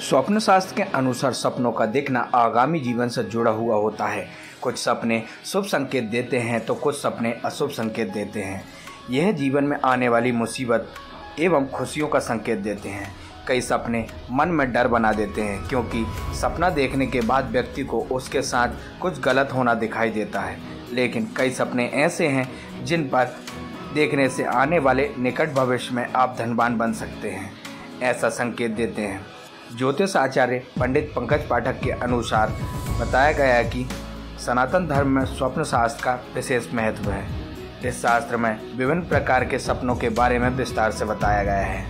स्वप्न शास्त्र के अनुसार सपनों का देखना आगामी जीवन से जुड़ा हुआ होता है। कुछ सपने शुभ संकेत देते हैं तो कुछ सपने अशुभ संकेत देते हैं। यह जीवन में आने वाली मुसीबत एवं खुशियों का संकेत देते हैं। कई सपने मन में डर बना देते हैं, क्योंकि सपना देखने के बाद व्यक्ति को उसके साथ कुछ गलत होना दिखाई देता है। लेकिन कई सपने ऐसे हैं, जिन पर देखने से आने वाले निकट भविष्य में आप धनवान बन सकते हैं। ऐसा संकेत देते हैं। ज्योतिष आचार्य पंडित पंकज पाठक के अनुसार बताया गया है कि सनातन धर्म में स्वप्न शास्त्र का विशेष महत्व है। इस शास्त्र में विभिन्न प्रकार के सपनों के बारे में विस्तार से बताया गया है।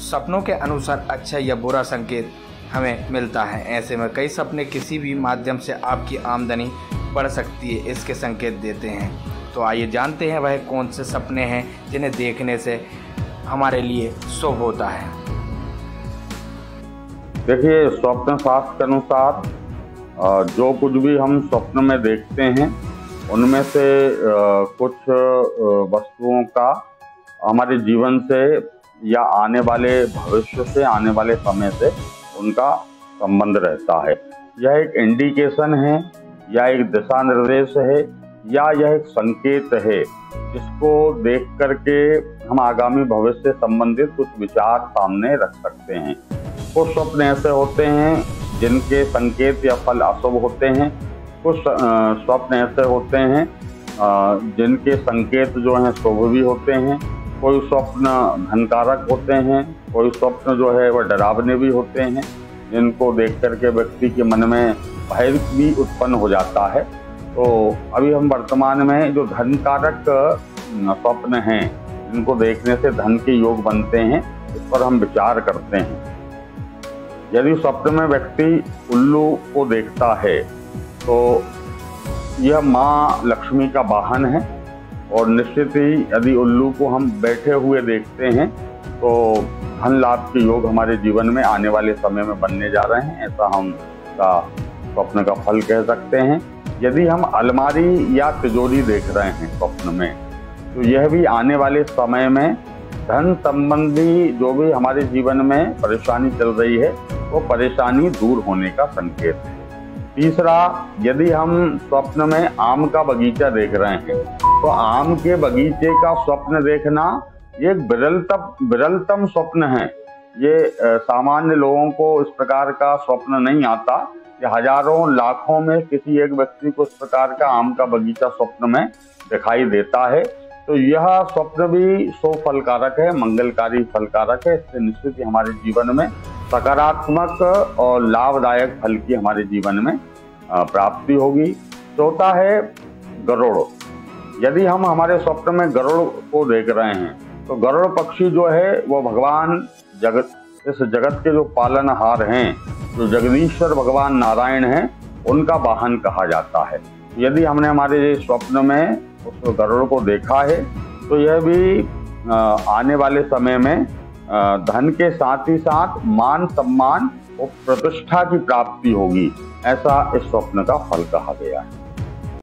सपनों के अनुसार अच्छा या बुरा संकेत हमें मिलता है। ऐसे में कई सपने किसी भी माध्यम से आपकी आमदनी बढ़ सकती है, इसके संकेत देते हैं। तो आइए जानते हैं वह कौन से सपने हैं जिन्हें देखने से हमारे लिए शुभ होता है। देखिए, स्वप्न शास्त्र के अनुसार जो कुछ भी हम स्वप्न में देखते हैं, उनमें से कुछ वस्तुओं का हमारे जीवन से या आने वाले भविष्य से, आने वाले समय से उनका संबंध रहता है। यह एक इंडिकेशन है, या एक दिशा निर्देश है, या यह एक संकेत है, जिसको देख करके हम आगामी भविष्य से संबंधित कुछ विचार सामने रख सकते हैं। कुछ स्वप्न ऐसे होते हैं जिनके संकेत या फल अशुभ होते हैं। कुछ स्वप्न ऐसे होते हैं जिनके संकेत जो हैं शुभ भी होते हैं। कोई स्वप्न धनकारक होते हैं, कोई स्वप्न जो है वह डरावने भी होते हैं। जिनको देख करके व्यक्ति के मन में भय भी उत्पन्न हो जाता है। तो अभी हम वर्तमान में जो धनकारक स्वप्न हैं, इनको देखने से धन के योग बनते हैं, इस पर हम विचार करते हैं। यदि स्वप्न में व्यक्ति उल्लू को देखता है तो यह माँ लक्ष्मी का वाहन है। और निश्चित ही यदि उल्लू को हम बैठे हुए देखते हैं तो धन लाभ के योग हमारे जीवन में आने वाले समय में बनने जा रहे हैं, ऐसा हम का स्वप्न का फल कह सकते हैं। यदि हम अलमारी या तिजोरी देख रहे हैं स्वप्न में तो यह भी आने वाले समय में धन संबंधी जो भी हमारे जीवन में परेशानी चल रही है वो परेशानी दूर होने का संकेत है। तीसरा, यदि हम स्वप्न में आम का बगीचा देख रहे हैं तो आम के बगीचे का स्वप्न देखना ये विरलतम विरलतम स्वप्न है। ये सामान्य लोगों को इस प्रकार का स्वप्न नहीं आता कि हज़ारों, लाखों में किसी एक व्यक्ति को इस प्रकार का आम का बगीचा स्वप्न में दिखाई देता है। तो यह स्वप्न भी सो फलकारक है, मंगलकारी फलकारक है। इससे निश्चित ही हमारे जीवन में सकारात्मक और लाभदायक फल की हमारे जीवन में प्राप्ति होगी। चौथा है गरुड़। यदि हम हमारे स्वप्न में गरुड़ को देख रहे हैं तो गरुड़ पक्षी जो है, वो भगवान जगत, इस जगत के जो पालनहार हैं, जो जगदीश्वर भगवान नारायण हैं, उनका वाहन कहा जाता है। यदि हमने हमारे स्वप्न में गरुड़ को देखा है तो यह भी आने वाले समय में धन के साथ ही साथ मान सम्मान और प्रतिष्ठा की प्राप्ति होगी, ऐसा इस स्वप्न का फल कहा गया है।